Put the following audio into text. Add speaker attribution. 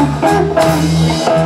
Speaker 1: Música